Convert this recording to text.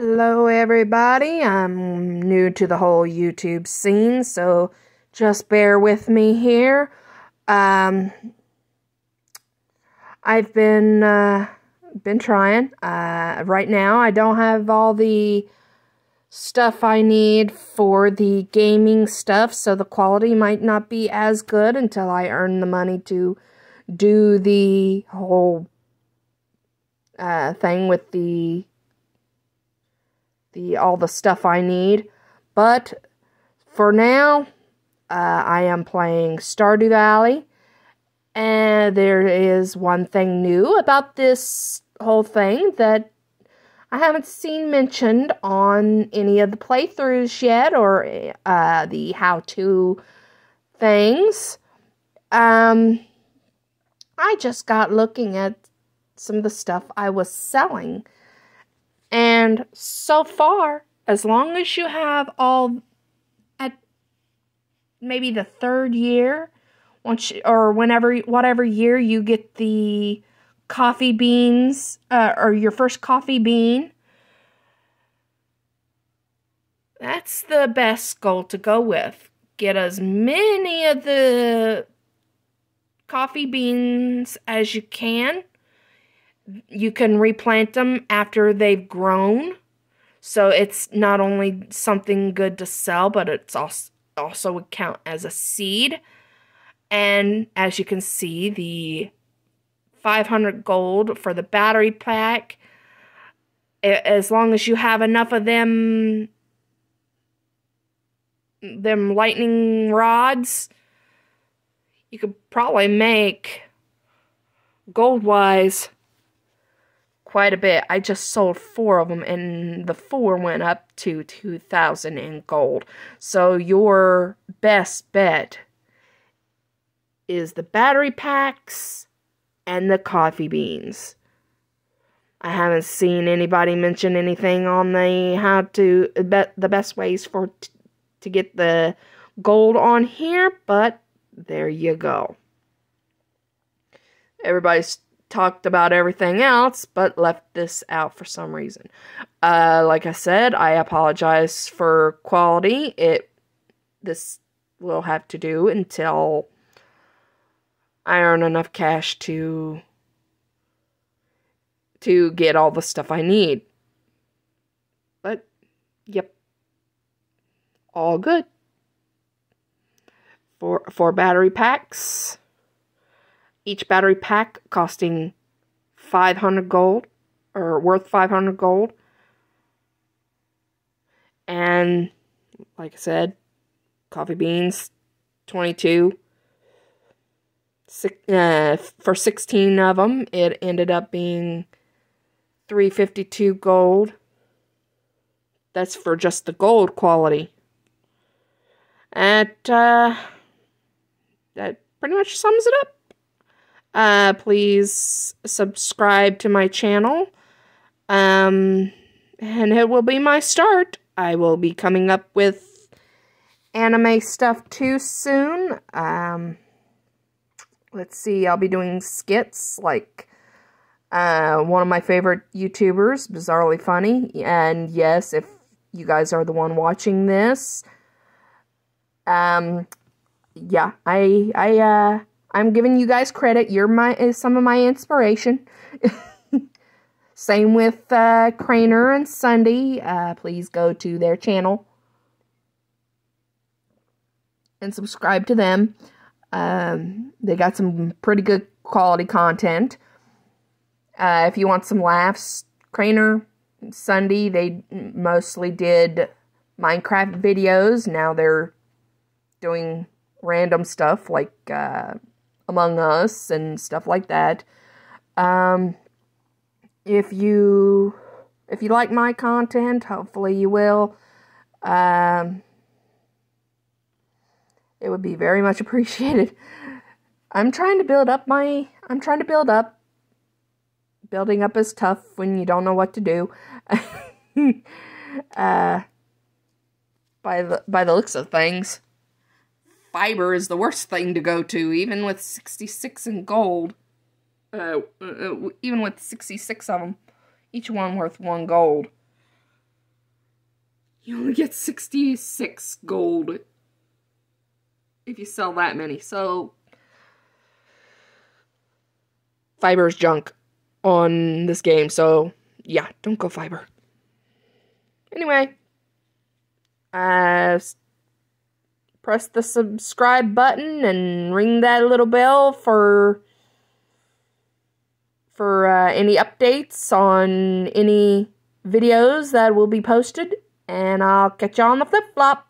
Hello, everybody. I'm new to the whole YouTube scene, so just bear with me here. Um, I've been uh, been trying. Uh, right now, I don't have all the stuff I need for the gaming stuff, so the quality might not be as good until I earn the money to do the whole uh, thing with the the all the stuff I need. But for now, uh, I am playing Stardew Valley, and there is one thing new about this whole thing that I haven't seen mentioned on any of the playthroughs yet or uh, the how-to things. Um, I just got looking at some of the stuff I was selling and so far, as long as you have all at maybe the third year, once you, or whenever whatever year you get the coffee beans uh, or your first coffee bean, that's the best goal to go with. Get as many of the coffee beans as you can you can replant them after they've grown. So it's not only something good to sell, but it's also also would count as a seed. And as you can see, the 500 gold for the battery pack, as long as you have enough of them them lightning rods, you could probably make gold wise quite a bit. I just sold four of them, and the four went up to 2000 in gold. So your best bet is the battery packs and the coffee beans. I haven't seen anybody mention anything on the how to bet the best ways for to get the gold on here, but there you go. Everybody's talked about everything else, but left this out for some reason. Uh, like I said, I apologize for quality. It this will have to do until I earn enough cash to to get all the stuff I need. But yep. All good. For for battery packs each battery pack costing 500 gold or worth 500 gold. And like I said, coffee beans 22 Six, uh, for 16 of them, it ended up being 352 gold. That's for just the gold quality. And uh, that pretty much sums it up. Uh, please subscribe to my channel. Um, and it will be my start. I will be coming up with anime stuff too soon. Um, let's see, I'll be doing skits like uh, one of my favorite YouTubers, Bizarrely Funny. And yes, if you guys are the one watching this, um, yeah, I, I, uh, I'm giving you guys credit. You're my uh, some of my inspiration. Same with uh, Crainer and SSundee. Uh, please go to their channel and subscribe to them. Um, they got some pretty good quality content. Uh, if you want some laughs, Crainer, SSundee, they mostly did Minecraft videos. Now they're doing random stuff like uh, among Us and stuff like that. Um, if you if you like my content, hopefully you will. Um, it would be very much appreciated. I'm trying to build up my I'm trying to build up. Building up is tough when you don't know what to do. uh, by the by the looks of things fiber is the worst thing to go to, even with 66 in gold. Uh, uh, even with 66 of them, each one worth one gold. You only get 66 gold if you sell that many. So fiber is junk on this game. So yeah, don't go fiber. Anyway, uh, press the subscribe button and ring that little bell for for uh, any updates on any videos that will be posted. And I'll catch you on the flip flop.